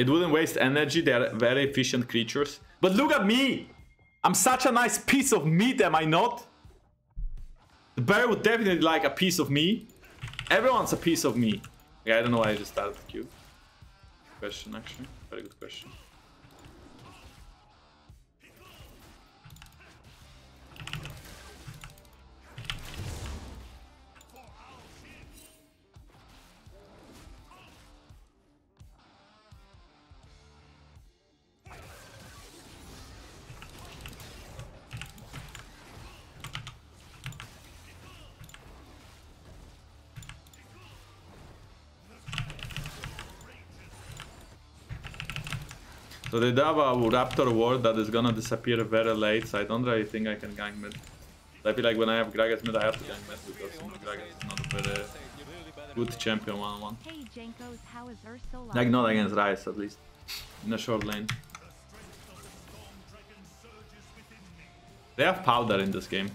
It wouldn't waste energy. They are very efficient creatures. But look at me! I'm such a nice piece of meat, am I not? The bear would definitely like a piece of me. Everyone's a piece of me. Yeah, I don't know why I just started the queue. Question, actually. Very good question. So they have a Raptor ward that is gonna disappear very late, so I don't really think I can gank mid. I feel like when I have Gragas mid, I have to gank mid because you know, Gragas is not a very good champion one-on-one. Hey Jankos, how is Ursula? Like not against Ryze at least, in a short lane. They have powder in this game.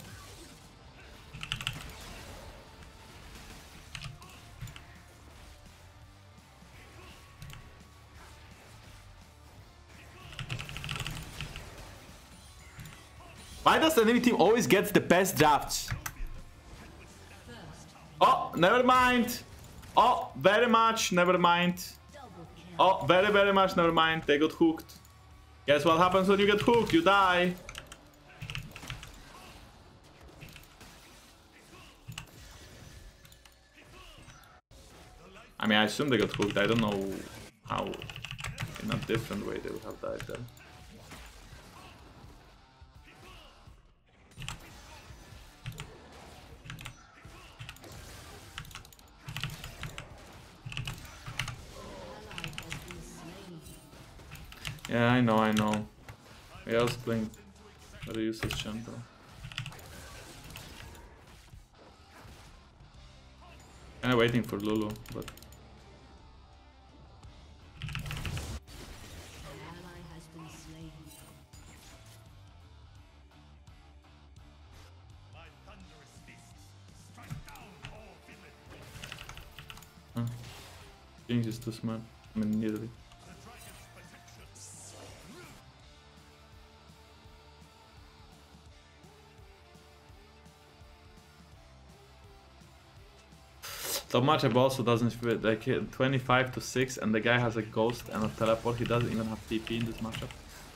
Why does the enemy team always get the best drafts? Oh, never mind. Oh, very much, never mind. Oh, very, very much, never mind. They got hooked. Guess what happens when you get hooked? You die. I mean, I assume they got hooked. I don't know how, in a different way they would have died there. Yeah, I know, I know. I was playing very useless champ though. Kinda waiting for Lulu, but Huh. Jinx is too smart. I mean, nearly. So matchup also doesn't fit like 25 to 6 and the guy has a ghost and a teleport. He doesn't even have TP in this matchup.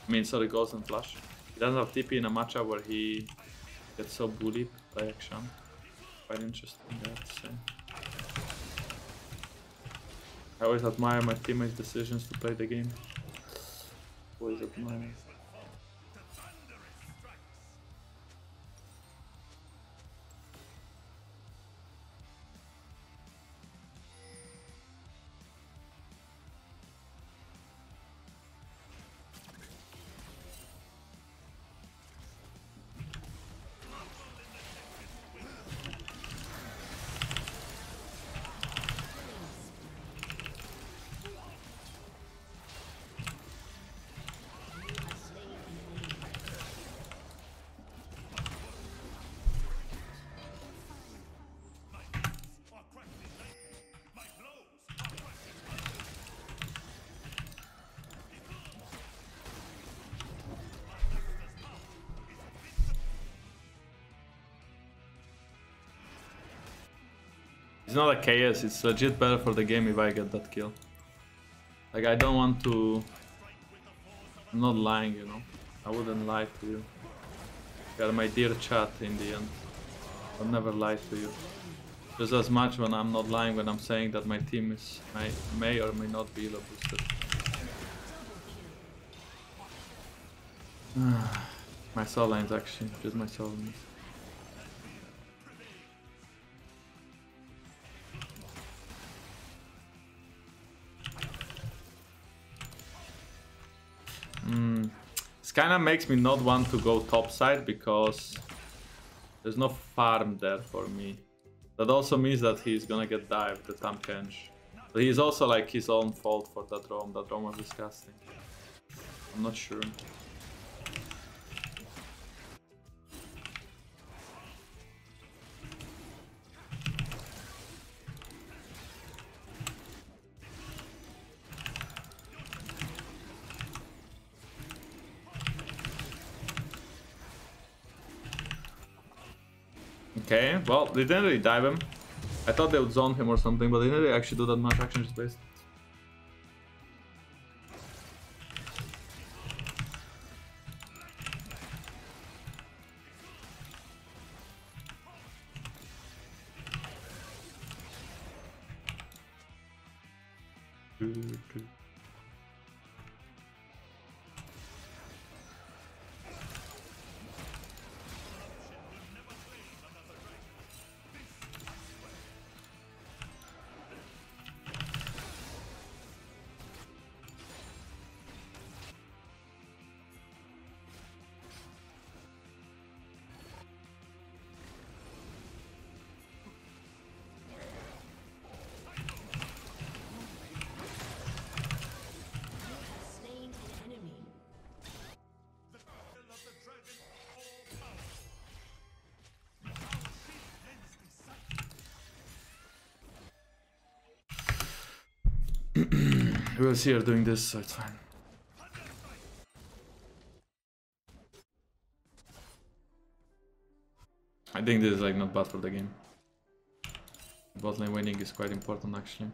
I mean sorry ghost and flash. He doesn't have TP in a matchup where he gets so bullied by Akshan. Quite interesting I have to say. I always admire my teammates' decisions to play the game. Always admire. It's not a chaos, it's legit better for the game if I get that kill. Like, I don't want to... I'm not lying, you know? I wouldn't lie to you. Got my dear chat in the end. I'll never lie to you. Just as much when I'm not lying when I'm saying that my team is may, may or may not be elo boosted. my soul lines actually, just my soul lines. This kind of makes me not want to go top side because there's no farm there for me. That also means that he's gonna get dived, the Tahm Kench. But he's also like his own fault for that roam. That roam was disgusting. I'm not sure. Okay, well, they didn't really dive him. I thought they would zone him or something, but they didn't really actually do that much action just based. We'll see her doing this, so it's fine. I think this is like not bad for the game. Bot lane winning is quite important actually.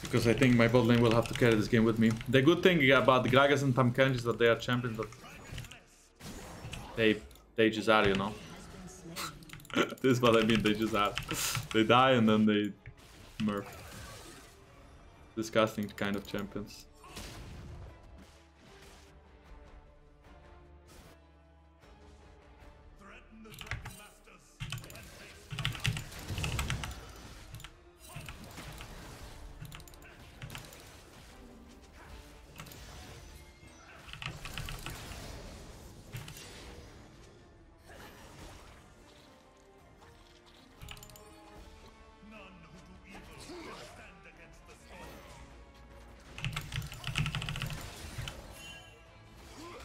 Because I think my bot lane will have to carry this game with me. The good thing about Gragas and Tahm Kench is that they are champions, but they they just are, you know. this is what I mean, they just are. They die and then they murk disgusting kind of champions.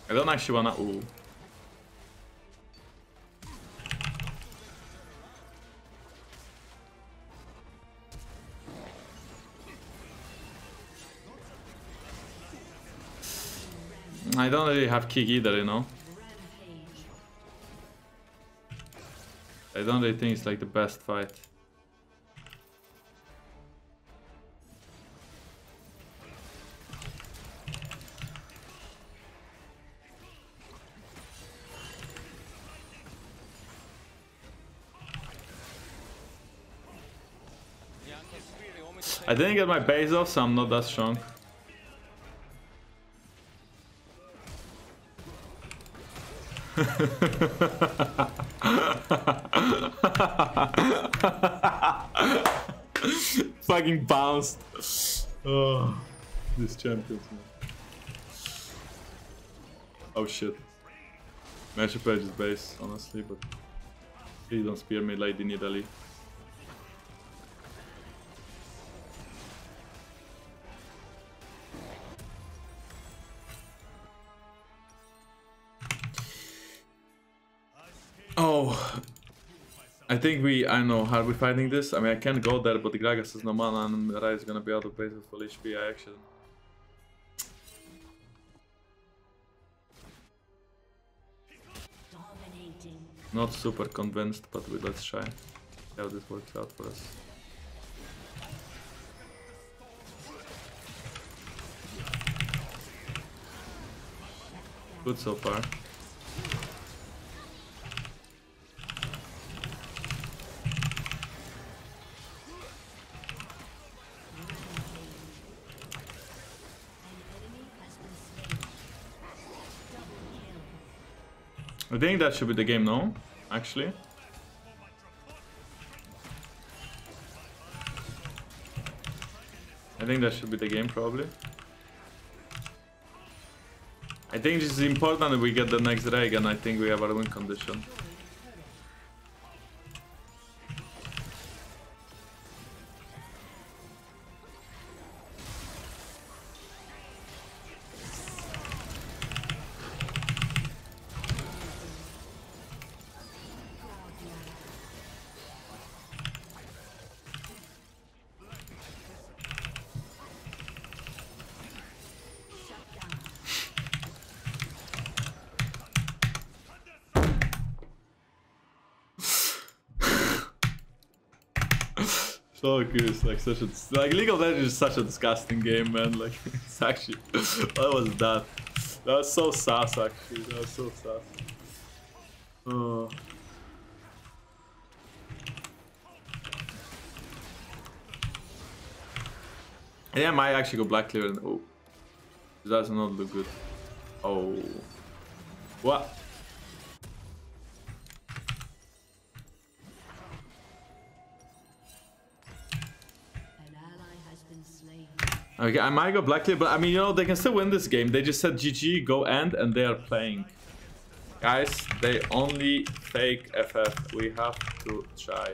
I don't actually wanna. Ooh. I don't really have kick either, you know. I don't really think it's like the best fight. I didn't get my base off, so I'm not that strong. Fucking bounced. Oh, these champions, man. Oh shit. I should is base, honestly, but please don't spear me like in Italy. I think we, I know, how are we fighting this? I mean, I can't go there, but the Gragas has no mana and Rai is gonna be out of base with full HP, I actually... Not super convinced, but we, let's try. How this works out for us. Good so far. I think that should be the game now, actually. I think that should be the game, probably. I think this is important that we get the next reg and I think we have our win condition. So goose, like such a like League of Legends is such a disgusting game, man. Like it's actually what was that? That was so sus actually. That was so sus. Oh. Yeah, I might actually go Black Cleaver. And, oh, this does not look good. Oh, what? Okay, I might go Black Cleaver, but I mean, you know, they can still win this game. They just said GG, go end, and they are playing. Guys, they only fake FF. We have to try.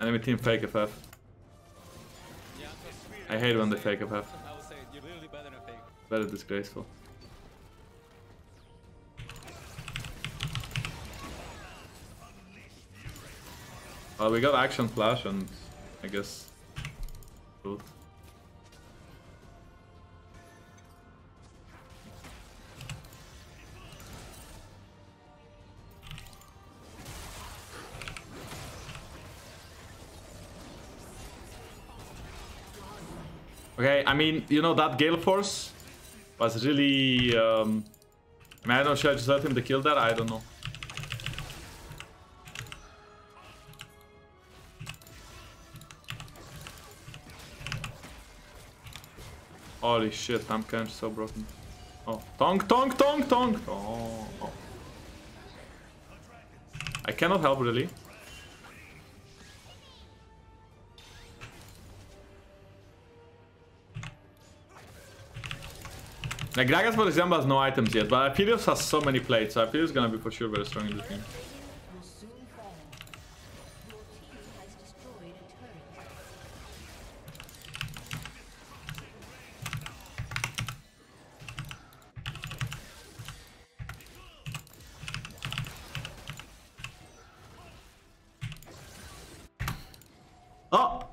Enemy team fake FF. I hate when they fake FF. I would Well, we got Akshan flash and I guess both. Okay, I mean, you know, that Gale Force was really... Um, I mean, I don't know, should I just let him to kill that? I don't know. Holy shit, I'm kind of so broken. Oh, tonk, tonk, tonk, tonk! Oh, oh. I cannot help really. Like Gragas, for example, has no items yet, but Aphelios has so many plates, so Aphelios is gonna be for sure very strong in this game. Will soon fall. Your team has destroyed a turret. Oh!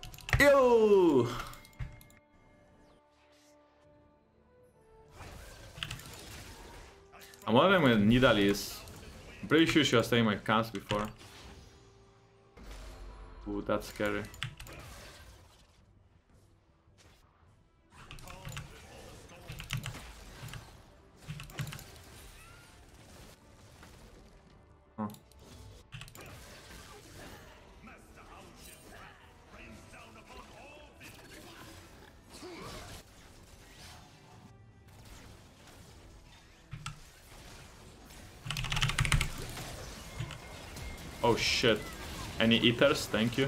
I'm wondering where Nidalee is. I'm pretty sure she was taking my cast before. Ooh, that's scary. Oh shit. Any eaters? Thank you.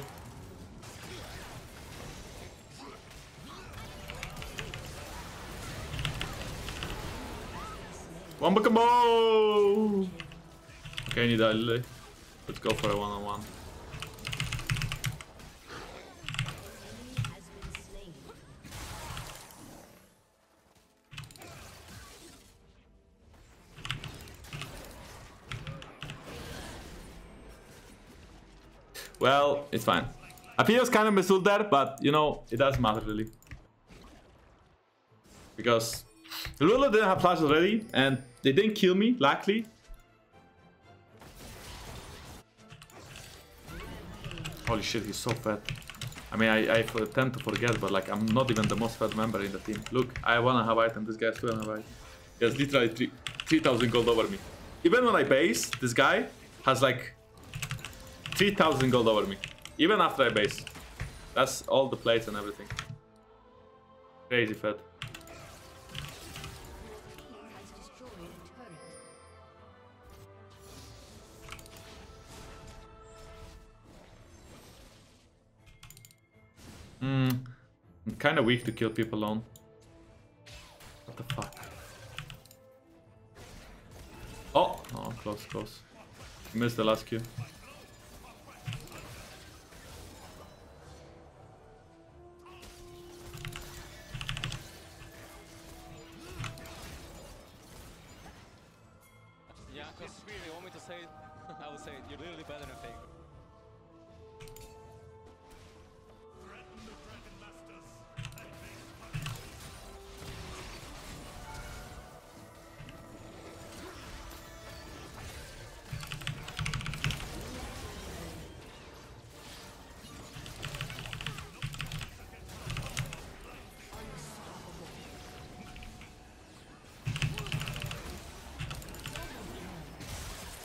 One combo! Okay, I need a. Let's go for a one on one. Well, it's fine. Apio's kind of misled there, but you know, it doesn't matter really. Because Lulu didn't have flash already, and they didn't kill me, luckily. Holy shit, he's so fat. I mean, I tend to forget, but like, I'm not even the most fat member in the team. Look, I wanna have item, this guy's still don't have item. He has literally three- 3,000 gold over me. Even when I base, this guy has like 3,000 gold over me. Even after I base. That's all the plates and everything. Crazy fat. Hmm. I'm kinda weak to kill people alone. What the fuck? Oh! Oh, close, close. Missed the last Q.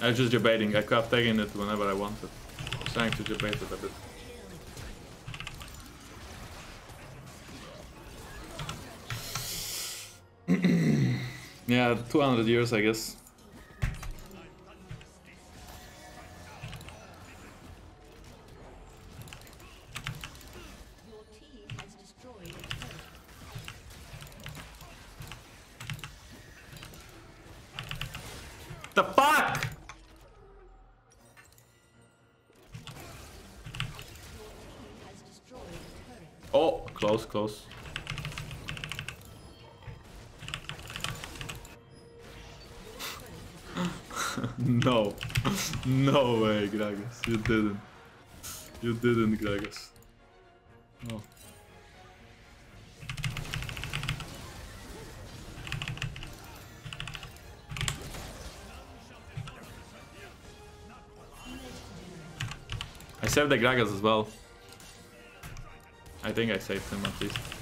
I was just debating. I kept taking it whenever I wanted. I was Trying to debate it a bit. yeah, 200 years, I guess. The fuck? Close, close. no. No way, Gragas. You didn't. You didn't, Gragas. No. I saved the Gragas as well. I think I saved him at least.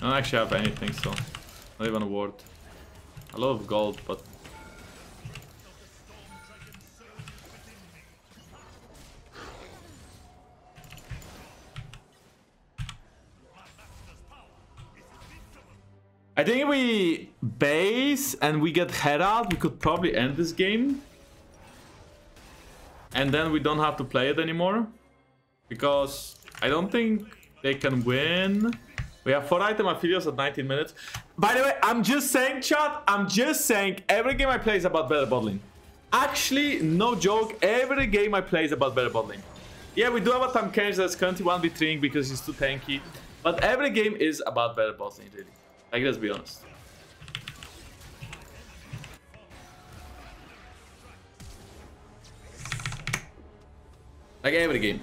I don't actually have anything, so not even a ward. A lot of gold, but I think we base and we get head out, we could probably end this game. And then we don't have to play it anymore. Because I don't think they can win. We have 4 item affiliates at 19 minutes. By the way, I'm just saying, chat, I'm just saying every game I play is about better bottling. Actually, no joke, every game I play is about better bottling. Yeah, we do have a Tahm Kench that's currently 1v3 because he's too tanky. But every game is about better bottling, really. Like, let's be honest. Like every game.